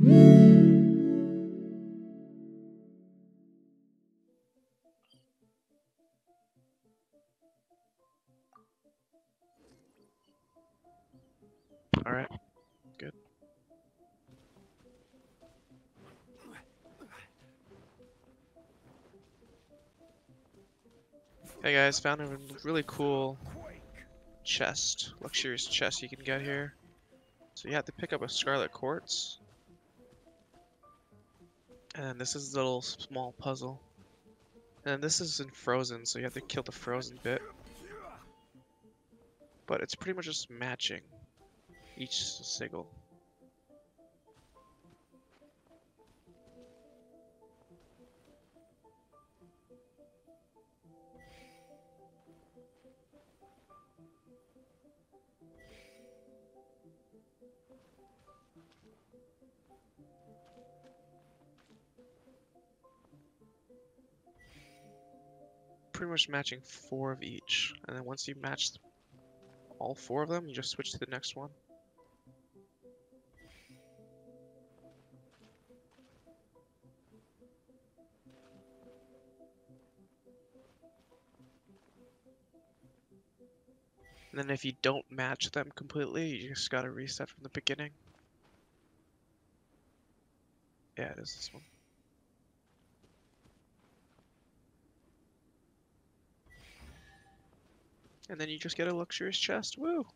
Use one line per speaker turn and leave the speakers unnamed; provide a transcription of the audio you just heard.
Alright, good. Hey guys, found a really cool chest, luxurious chest you can get here. So you have to pick up a scarlet quartz. And this is the little small puzzle. And this is in frozen, so you have to kill the frozen bit. But it's pretty much just matching each sigil. Pretty much matching four of each, and then once you match all four of them, you just switch to the next one. And then if you don't match them completely, you just gotta reset from the beginning. Yeah, it is this one. And then you just get a luxurious chest. Woo!